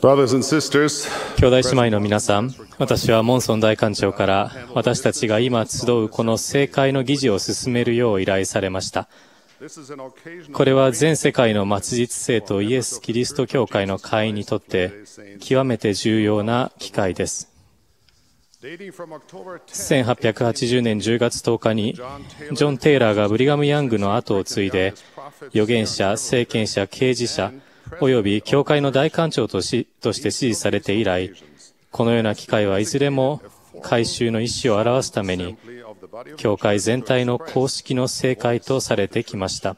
兄弟姉妹の皆さん、私はモンソン大館長から私たちが今集うこの政界の議事を進めるよう依頼されました。これは全世界の末日生徒イエス・キリスト教会の会員にとって極めて重要な機会です。dating from October 10, 1880年10月10日に、ジョン・テイラーがブリガム・ヤングの後を継いで、預言者、政権者、刑事者、および教会の大官長としとして支持されて以来、このような機会はいずれも改宗の意思を表すために、教会全体の公式の政会とされてきました。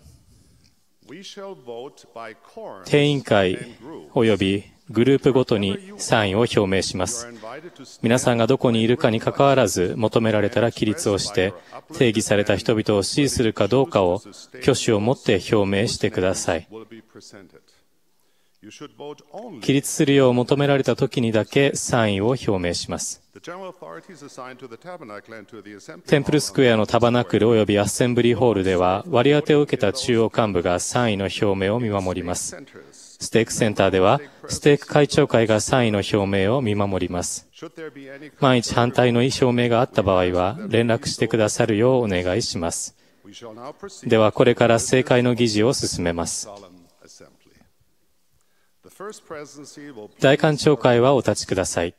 定員会 and group. およびグループごとに賛意を表明します。皆さんがどこにいるかにかかわらず求められたら起立をして定義された人々を支持するかどうかを挙手を持って表明してください。起立するよう求められた時にだけ賛意を表明します。テンプルスクエアのタバナクル及びアッセンブリーホールでは割り当てを受けた中央幹部が賛意の表明を見守ります。ステークセンターではステーク会長会が賛意の表明を見守ります。万一反対の意表明があった場合は連絡してくださるようお願いします。ではこれから政会の議事を進めます。大官長会はお立ちください。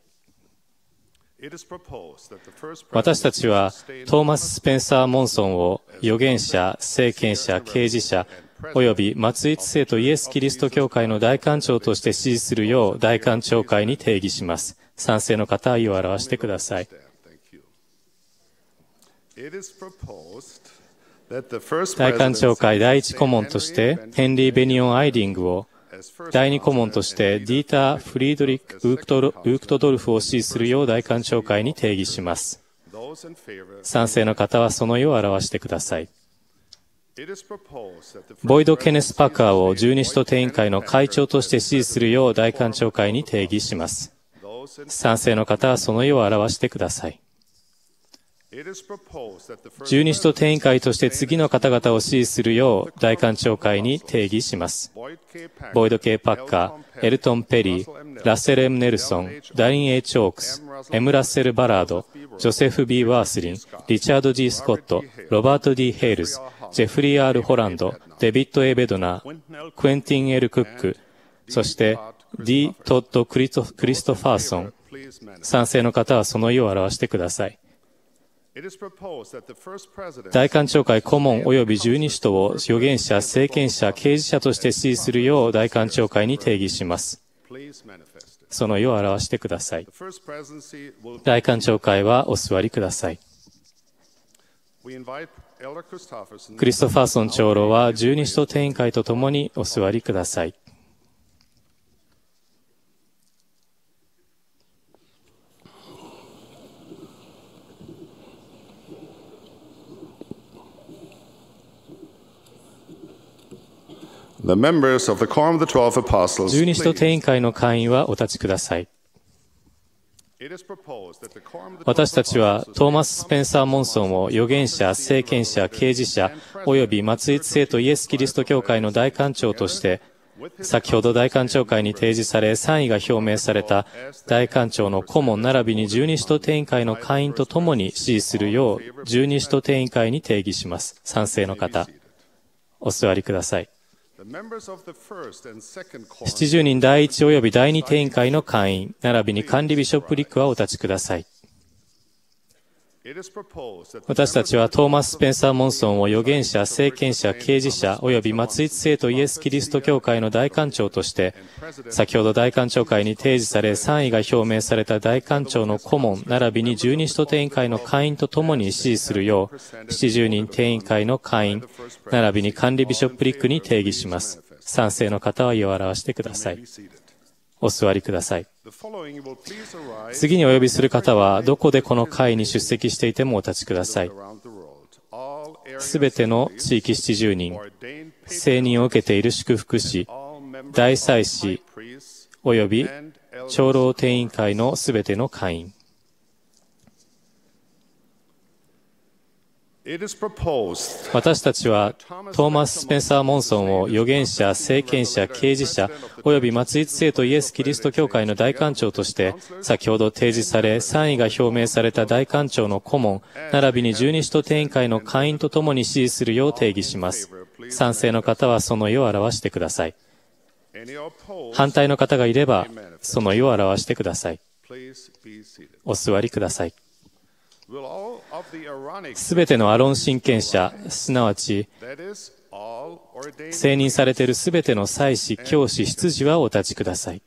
私たちはトーマス・スペンサー・モンソンを預言者、政権者、刑事者、および末一生とイエス・キリスト教会の大官長として支持するよう大官長会に定義します。賛成の方は意を表してください。大官長会第一顧問としてヘンリー・ベニオン・アイディングを第二顧問としてディーター・フリードリック・ウークトロウークトドルフを支持するよう大官長会に定義します。賛成の方はその意を表してください。ボイド・ケネス・パカーを十二使徒定員会の会長として支持するよう大官長会に定義します。賛成の方はその意を表してください。十二使徒定員会として次の方々を支持するよう大管長会に提議します。ボイド・ケイ・パッカー、 L・トム・ペリー、ラッセル・エム・ネルソン、ダリン・エイチ・オークス、エム・ラッセル・バラード、ジョセフ・ B・ ワースリン、リチャード・ G・ スコット、ロバート・ D・ ヘイルズ、ジェフリー・ R・ ホランド、デビッド・ A・ベドナー、クエンティン・エル・クック、そして、D・ トッド・クリストファーソン、賛成の方はその意を表してください。大官長会顧問及び十二使徒を預言者、政権者、刑事者として支持するよう大官長会に定義します。その意を表してください大官長会はお座りください。クリストファーソン長老は十二使徒定員会とともにお座りください。十二使徒.定員会の会員はお立ちください。私たちはトーマス・スペンサー・モンソンを預言者、政権者、刑事者、および末一生徒イエス・キリスト教会の大官長として、先ほど大官長会に提示され、賛意が表明された大官長の顧問並びに十二使徒定員会の会員とともに支持するよう、十二使徒定員会に定義します。賛成の方、お座りください。70人第一及び第2定員会の会員、並びに管理ビショップリックはお立ちください。私たちはトーマス・スペンサー・モンソンを預言者、政権者、刑事者、及び末一生徒イエス・キリスト教会の大官長として、先ほど大官長会に提示され、賛意が表明された大官長の顧問、並びに十二使徒定員会の会員とともに支持するよう、70人定員会の会員、並びに管理ビショップリックに定義します。賛成の方は意を表してください.お座りください。次にお呼びする方は、どこでこの会に出席していてもお立ちください。すべての地域70人、聖任を受けている祝福士、大祭司、及び長老定員会のすべての会員。私たちはトーマス・スペンサー・モンソンを預言者、政権者、刑事者、及び末一生徒イエス・キリスト教会の大官長として、先ほど提示され、賛意が表明された大官長の顧問、並びに十二使徒定員会の会員とともに支持するよう定義します。賛成の方はその意を表してください。反対の方がいれば、その意を表してください。お座りください。すべてのアロン親権者、すなわち、承認されているすべての祭司、教師、執事はお立ちください。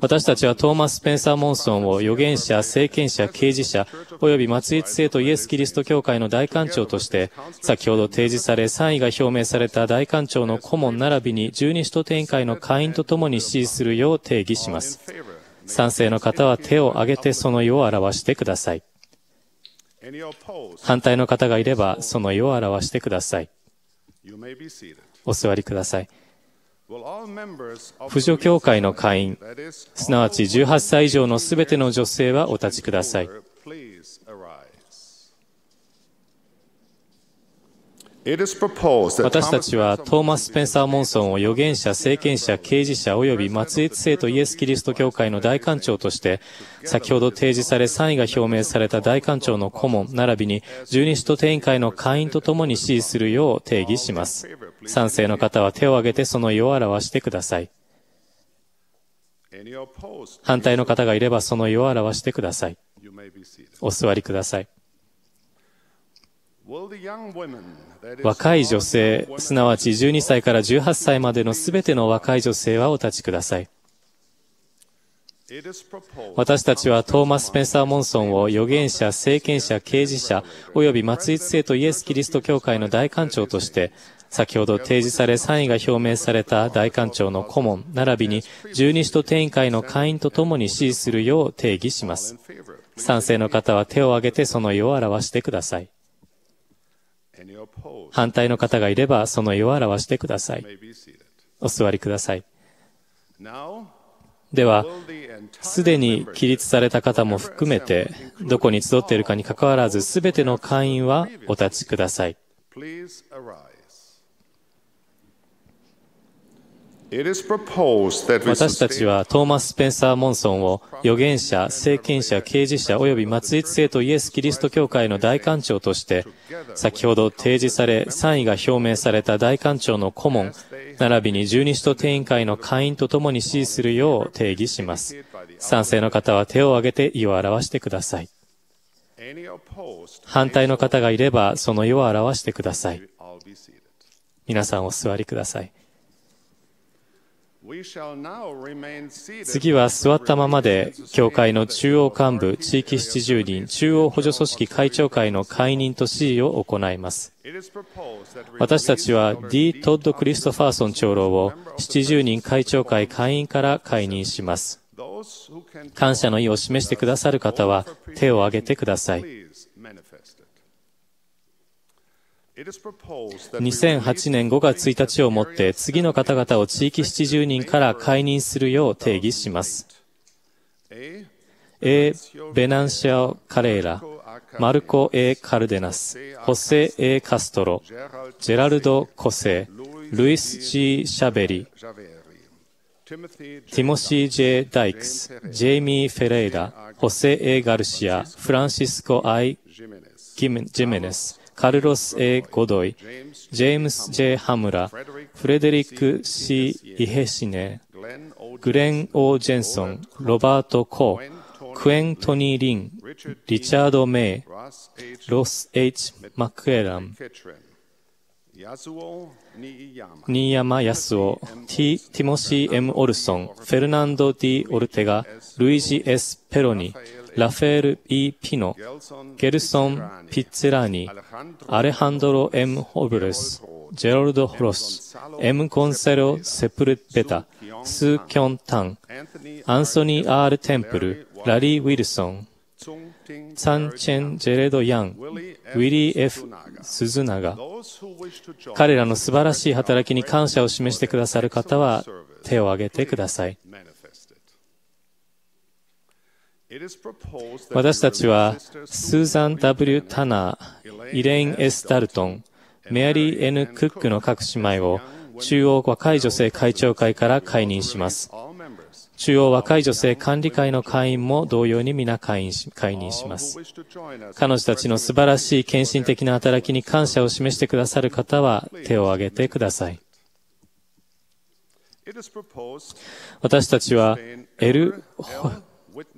私たちはトーマス・スペンサー・モンソンを預言者、政権者、刑事者、及び末一生徒イエス・キリスト教会の大官長として、先ほど提示され、賛意が表明された大官長の顧問並びに十二使徒典会の会員とともに支持するよう定義します。賛成の方は手を挙げてその意を表してください。反対の方がいれば、その意を表してください。お座りください。Will all members of 扶助協会の会員、すなわち18歳以上のすべての女性はお立ちください。私たちはトーマス・スペンサー・モンソンを預言者、政権者、刑事者及び末越生とイエス・キリスト教会の大官長として、先ほど提示され賛意が表明された大官長の顧問、並びに十二使徒定員会の会員とともに支持するよう定義します。賛成の方は手を挙げてその意を表してください。反対の方がいればその意を表してください。お座りください。若い女性、すなわち12歳から18歳までのすべての若い女性はお立ちください。私たちはトーマス・ペンサー・モンソンを預言者、政権者、刑事者、及び末一生とイエス・キリスト教会の大官長として、先ほど提示され賛意が表明された大官長の顧問、並びに十二使徒定員会の会員とともに支持するよう定義します。賛成の方は手を挙げてその意を表してください。反対の方がいればその意を表してください。お座りください。では、すでに起立された方も含めて、どこに集っているかにかかわらず、すべての会員はお立ちください。私たちはトーマス・スペンサー・モンソンを預言者、政権者、刑事者及び末一生とイエス・キリスト教会の大官長として、先ほど提示され、賛意が表明された大官長の顧問、並びに十二使徒定員会の会員とともに支持するよう定義します。賛成の方は手を挙げて意を表してください。反対の方がいれば、その意を表してください。皆さんお座りください。次は座ったままで、教会の中央幹部、地域七十人、中央補助組織会長会の会員と支持を行います。私たちは D. トッド・クリストファーソン長老を70人会長会会員から解任します。感謝の意を示してくださる方は手を挙げてください。2008年5月1日をもって次の方々を地域70人から解任するよう定義します。A. ベナンシアオ・カレーラ、マルコ・ A・ カルデナス、ホセ・ A・ カストロ、ジェラルド・コセ、ルイス・ G・ シャベリ、ティモシー・ J・ ダイクス、ジェイミー・フェレイラ、ホセ・ A・ ガルシア、フランシスコ・ I・ ジェメネス、カルロス・ A・ ゴドイ、ジェームス・ J・ ハムラ、フレデリック・ C・ イヘシネ、グレン・オー・ジェンソン、ロバート・コー、クエン・トニー・リン、リチャード・メイ、ロス・ H・ マクエラン、新山康夫、T・ ティモシー・ M・ オルソン、フェルナンド・ディ・オルテガ、ルイジ・ S・ ペロニ、ラファエル・ E・ ピノ、ゲルソン・ピッツェラーニ、アレハンドロ・ M・ ホブレス、ジェロルド・ホロス、M・ コンセロ・セプルベタ、スー・キョン・タン、アンソニー・ R・ テンプル、ラリー・ウィルソン、サン・チェン・ジェレド・ヤン、ウィリー・ F・ スズナガ。彼らの素晴らしい働きに感謝を示してくださる方は手を挙げてください。私たちは、スーザン・ W・ タナー、イレイン・ S・ ダルトン、メアリー・ N・ クックの各姉妹を中央若い女性会長会から解任します。中央若い女性管理会の会員も同様に皆解任し解任します。彼女たちの素晴らしい献身的な働きに感謝を示してくださる方は手を挙げてください。私たちはエル・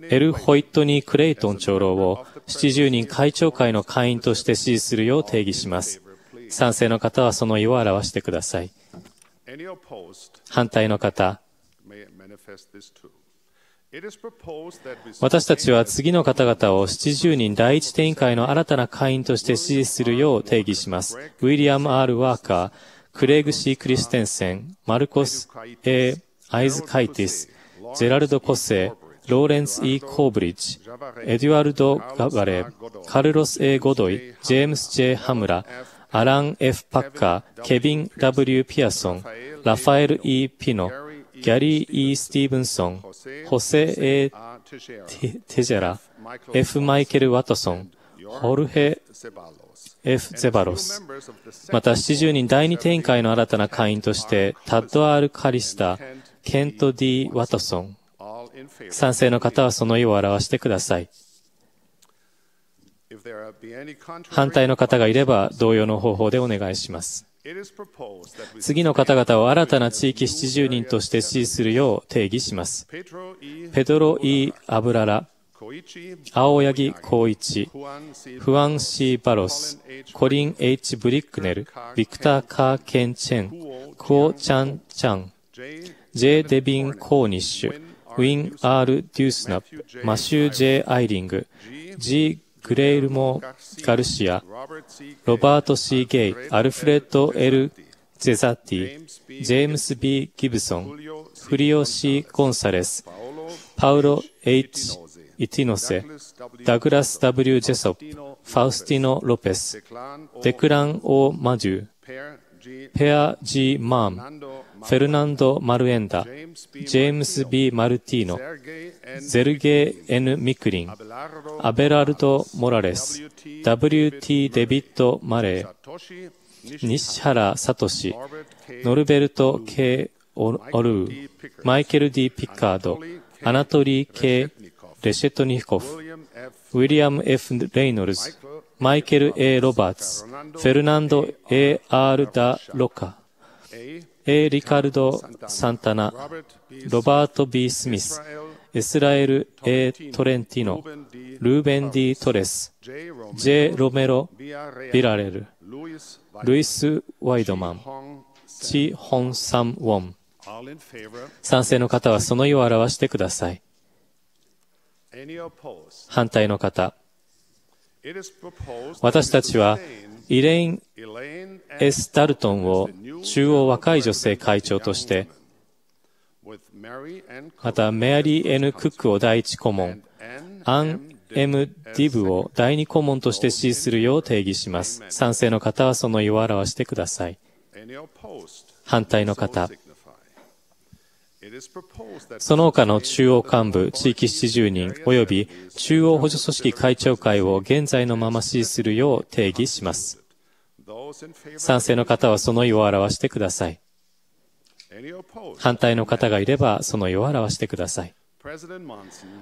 エル・ホイットニー・クレイトン長老を70人会長会の会員として支持するよう定義します。賛成の方はその意を表してください。反対の方、私たちは次の方々を70人第一定委員会の新たな会員として支持するよう定義します。ウィリアム・ R・ ワーカー、クレイグ・シー・クリステンセン、マルコス・ A・ アイズ・カイティス、ジェラルド・コセローレンス・ E・ コーブリッジ、エデュアルド・ガバレーカルロス・ A・ ゴドイ、ジェームス・ J・ ハムラ、アラン・ F・ パッカー、ケビン・ W・ ピアソン、ラファエル・ E・ ピノ、ギャリー・ E・ スティーブンソン、ホセ・ A・ テジェラ、F・ マイケル・ワトソン、ホルヘ・ F・ ゼバロス。また、70人第二展開の新たな会員として、タッド・アール・カリスタ、ケント・ D・ ワトソン。賛成の方はその意を表してください。反対の方がいれば、同様の方法でお願いします。次の方々を新たな地域70人として支持するよう提議します。ペドロ・イ・アブララ、青柳光一、フアン・シー・バロス、コリン・ H・ ブリックネル、ビクター・カー・ケン・チェン、クオ・チャン・チャン、ジェ・デビン・コーニッシュ、ウィン・ R・ デュースナップ、マシュー・ジェイ・アイリング、G・ グレイルモ・ガルシア、ロバート・ C・ ゲイ、アルフレッド・ L・ ゼザティ、ジェームス・ B・ ギブソン、フリオ・シ・ゴンサレス、パウロ・ H・ イティノセ、ダグラス・ W・ ジェソップ、ファウスティノ・ロペス、デクラン・オ・マジュ、ペア・ジ・マーム、フェルナンド・マルエンダ、ジェームス・ B・ マルティーノ、ゼルゲー・ N・ ミクリン、アベラルド・モラレス、W.T. デビッド・マレー、西原聡、ノルベルト・ K・ オルー、マイケル・ D・ ピッカード、アナトリー・ K・ レシェトニヒコフ、ウィリアム・ F・ レイノルズ、マイケル・ A・ ロバーツ、フェルナンド・ A・ R・ ダ・ロカ、A. リカルド・サンタナ、ロバート・ B・ スミス、イスラエル・ A・ トレンティノ、ルーベン・ディ・トレス、J・ ロメロ・ビラレル、ルイス・ワイドマン、チ・ホン・サム・ウォン。賛成の方はその意を表してください。反対の方。私たちはイレイン・エス・ダルトンを中央若い女性会長として、またメアリー・ N・ クックを第一顧問、アン・エム・ディブを第二顧問として支持するよう定義します。賛成の方はその意を表してください。反対の方。その他の中央幹部、地域70人及び中央補助組織会長会を現在のまま支持するよう定義します。賛成の方はその意を表してください。反対の方がいればその意を表してください。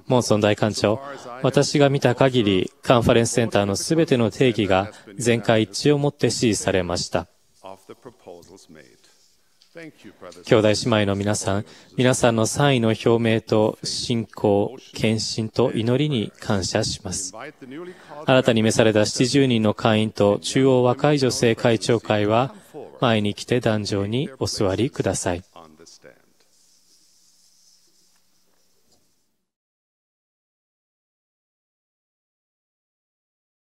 モンソン大官長、私が見た限り、カンファレンスセンターのすべての定義が全会一致をもって支持されました。兄弟姉妹の皆さん、皆さんの賛意の表明と信仰、献身と祈りに感謝します。新たに召された70人の会員と中央若い女性会長会は前に来て壇上にお座りください。